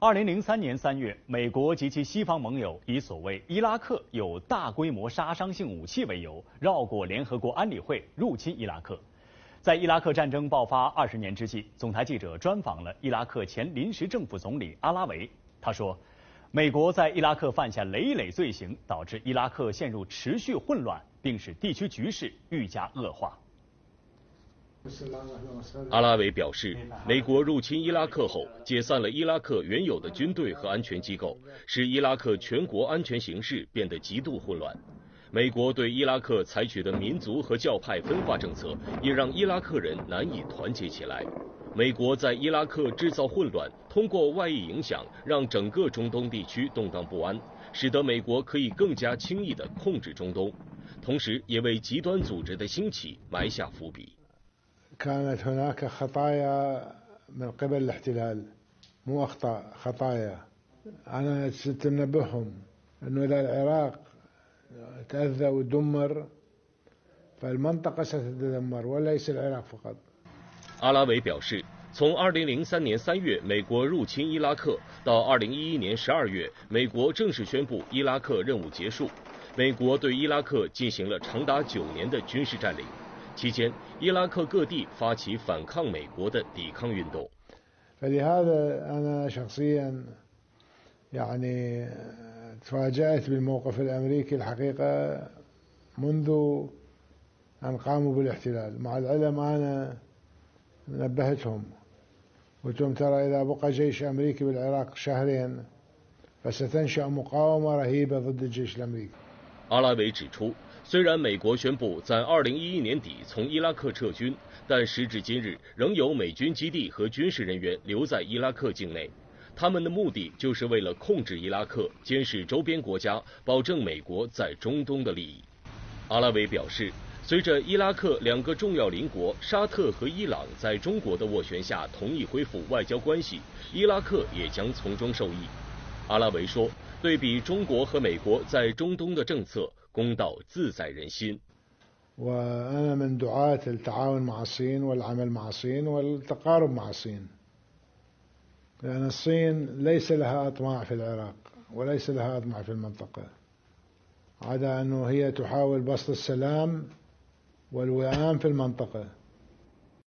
二零零三年三月，美国及其西方盟友以所谓伊拉克有大规模杀伤性武器为由，绕过联合国安理会入侵伊拉克。在伊拉克战争爆发二十年之际，总台记者专访了伊拉克前临时政府总理阿拉维。他说，美国在伊拉克犯下累累罪行，导致伊拉克陷入持续混乱，并使地区局势愈加恶化。阿拉维表示，美国入侵伊拉克后，解散了伊拉克原有的军队和安全机构，使伊拉克全国安全形势变得极度混乱。美国对伊拉克采取的民族和教派分化政策，也让伊拉克人难以团结起来。美国在伊拉克制造混乱，通过外溢影响，让整个中东地区动荡不安，使得美国可以更加轻易地控制中东，同时也为极端组织的兴起埋下伏笔。كانت هناك خطايا من قبل الاحتلال مو أخطاء خطايا أنا صرت أنبههم أنه إذا العراق تأذى ودمر فالمنطقة ستتدمر وليس العراق فقط 阿拉维表示，从2003年3月美国入侵伊拉克到2011年12月，美国正式宣布伊拉克任务结束，美国对伊拉克进行了长达九年的军事占领。 期间，伊拉克各地发起反抗美国的抵抗运动。 فلهذا أنا شخصيا يعني تفاجأت بالموقف الأمريكي الحقيقة منذ أن قاموا بالاحتلال مع العلم أنا نبهتهم قلت لهم ترى إذا بقى جيش أمريكي بالعراق شهرين فستنشأ مقاومة رهيبة ضد الجيش الأمريكي 阿拉维指出， 虽然美国宣布在2011年底从伊拉克撤军，但时至今日，仍有美军基地和军事人员留在伊拉克境内。他们的目的就是为了控制伊拉克，监视周边国家，保证美国在中东的利益。阿拉维表示，随着伊拉克两个重要邻国沙特和伊朗在中国的斡旋下同意恢复外交关系，伊拉克也将从中受益。阿拉维说，对比中国和美国在中东的政策，公道自在人心。 وأنا من دعاة التعاون مع الصين والعمل مع الصين والتقارب مع الصين لأن الصين ليس لها أطماع في العراق وليس لها أطماع في المنطقة عدا أنه هي تحاول بسط السلام والوئام في المنطقة